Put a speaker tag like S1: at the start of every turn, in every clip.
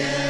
S1: Yeah.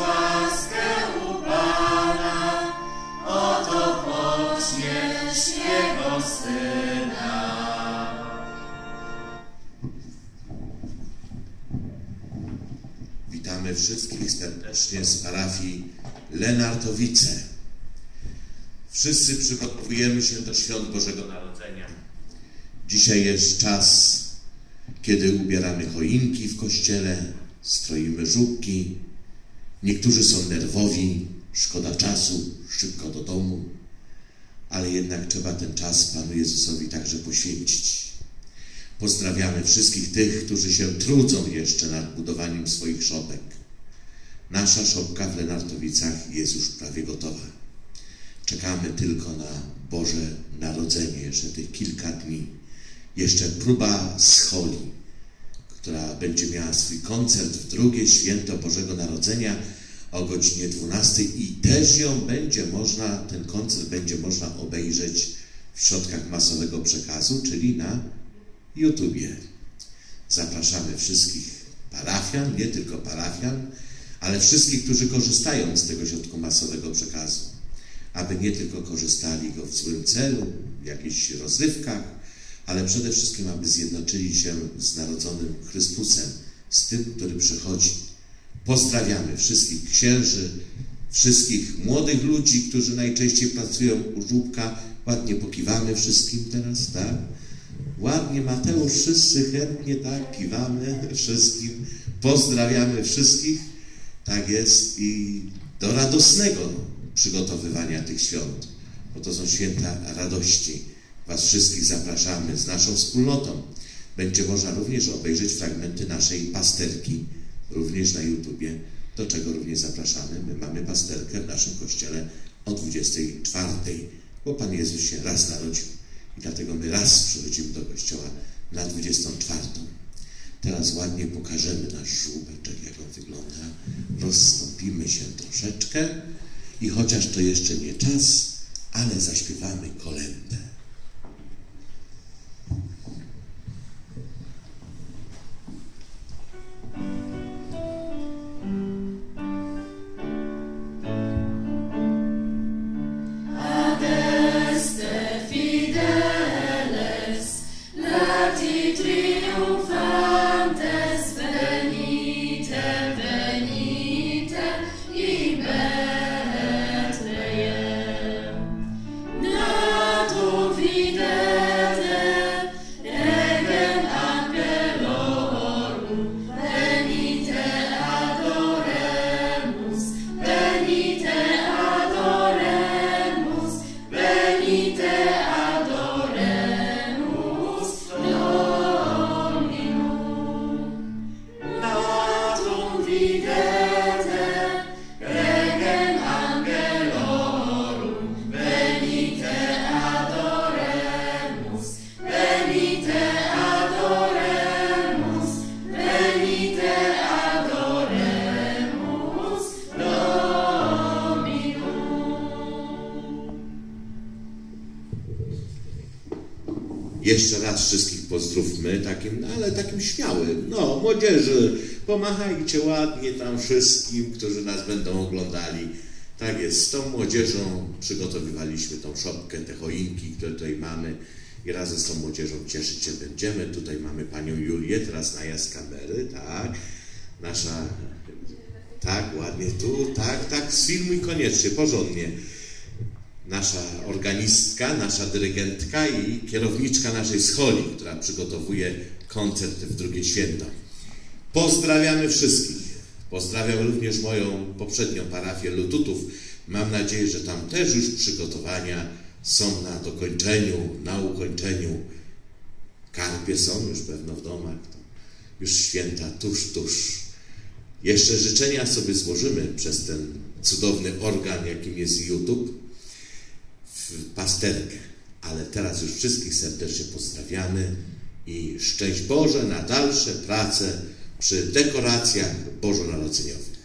S1: łaskę u Pana, Jego Syna.
S2: Witamy wszystkich serdecznie z parafii Lenartowice. Wszyscy przygotowujemy się do świąt Bożego Narodzenia. Dzisiaj jest czas, kiedy ubieramy choinki w kościele, stroimy żubki. Niektórzy są nerwowi, szkoda czasu, szybko do domu, ale jednak trzeba ten czas Panu Jezusowi także poświęcić. Pozdrawiamy wszystkich tych, którzy się trudzą jeszcze nad budowaniem swoich szopek. Nasza szopka w Lenartowicach jest już prawie gotowa. Czekamy tylko na Boże Narodzenie, jeszcze tych kilka dni. Jeszcze próba scholi, która będzie miała swój koncert w drugie święto Bożego Narodzenia o godzinie 12 i też ją będzie można, ten koncert będzie można obejrzeć w środkach masowego przekazu, czyli na YouTubie. Zapraszamy wszystkich parafian, nie tylko parafian, ale wszystkich, którzy korzystają z tego środku masowego przekazu, aby nie tylko korzystali go w złym celu, w jakichś rozrywkach, ale przede wszystkim, aby zjednoczyli się z narodzonym Chrystusem, z tym, który przychodzi. Pozdrawiamy wszystkich księży, wszystkich młodych ludzi, którzy najczęściej pracują u żłóbka. Ładnie pokiwamy wszystkim teraz, tak? Ładnie, Mateusz, wszyscy chętnie, tak, kiwamy wszystkim, pozdrawiamy wszystkich, tak jest i do radosnego przygotowywania tych świąt, bo to są święta radości. Was wszystkich zapraszamy z naszą wspólnotą. Będzie można również obejrzeć fragmenty naszej pasterki, również na YouTubie, do czego również zapraszamy. My mamy pasterkę w naszym kościele o 24, bo Pan Jezus się raz narodził. I dlatego my raz przychodzimy do kościoła na 24. Teraz ładnie pokażemy nasz żółbeczek, jak on wygląda. Rozstąpimy się troszeczkę i chociaż to jeszcze nie czas, ale zaśpiewamy kolędę. Jeszcze raz wszystkich pozdrówmy, takim, no, ale takim śmiałym. No, młodzieży, pomachajcie ładnie tam wszystkim, którzy nas będą oglądali. Tak jest, z tą młodzieżą przygotowywaliśmy tą szopkę, te choinki, które tutaj mamy i razem z tą młodzieżą cieszyć się będziemy. Tutaj mamy panią Julię, teraz najazd kamery, tak. Nasza, tak, ładnie tu, tak, tak, sfilmuj koniecznie, porządnie nasza organistka, nasza dyrygentka i kierowniczka naszej scholi, która przygotowuje koncert w drugie święto. Pozdrawiamy wszystkich. Pozdrawiam również moją poprzednią parafię Lututów. Mam nadzieję, że tam też już przygotowania są na dokończeniu, na ukończeniu. skarbie są już pewno w domach. Już święta tuż, tuż. Jeszcze życzenia sobie złożymy przez ten cudowny organ, jakim jest YouTube, pasterkę. Ale teraz już wszystkich serdecznie pozdrawiamy i szczęść Boże na dalsze prace przy dekoracjach bożonarodzeniowych.